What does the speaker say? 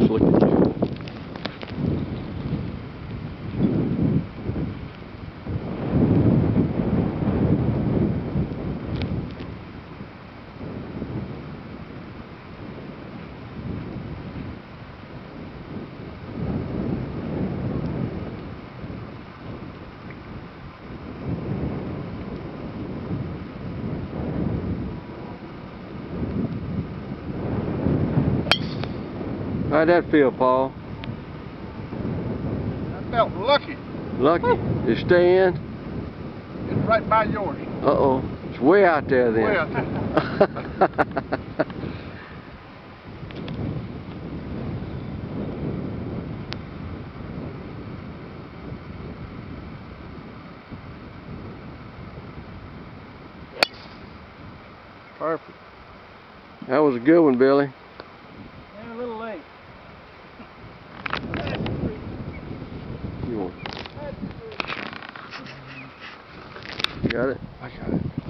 just looked at you. How'd that feel, Paul? I felt lucky. Lucky. Did it stay in? It's right by yours. Uh-oh. It's way out there then. Way out there. Perfect. that was a good one, Billy. You? You got it? I got it.